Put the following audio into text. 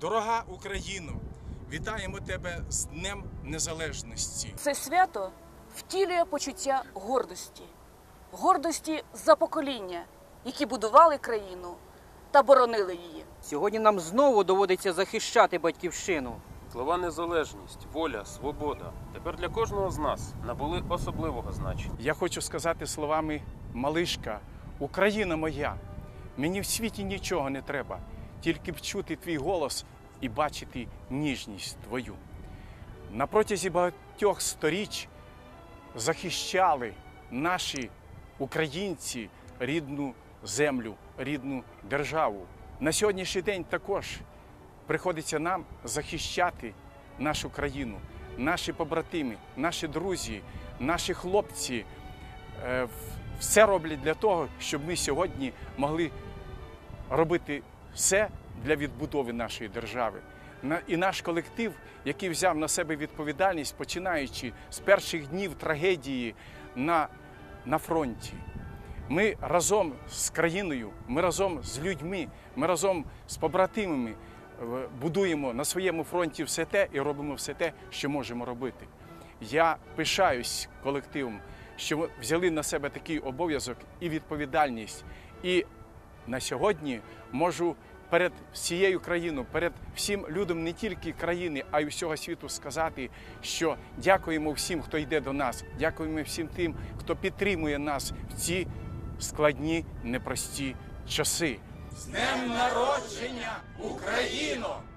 Дорога Україно, вітаємо тебе з Днем Незалежності. Це свято втілює почуття гордості, гордості за покоління, які будували країну та боронили її. Сьогодні нам знову доводиться захищати батьківщину. Слова незалежність, воля, свобода тепер для кожного з нас набули особливого значення. Я хочу сказати словами малишка, Україна моя, мені в світі нічого не треба, тільки б чути твій голос і бачити ніжність твою. На протязі багатьох сторіч захищали наші українці рідну землю, рідну державу. На сьогоднішній день також приходиться нам захищати нашу країну, наші побратими, наші друзі, наші хлопці е, все роблять для того, щоб ми сьогодні могли робити все для відбудови нашої держави. І наш колектив, який взяв на себе відповідальність, починаючи з перших днів трагедії на, на фронті. Ми разом з країною, ми разом з людьми, ми разом з побратимами е, будуємо на своєму фронті все те і робимо все те, що можемо робити. Я пишаюсь колективом, що взяли на себе такий обов'язок і відповідальність. І на сьогодні можу перед всією країною, перед всім людям не тільки країни, а й усього світу сказати, що дякуємо всім, хто йде до нас, дякуємо всім тим, хто підтримує нас в ці складні, непрості часи. З днем народження, Україно!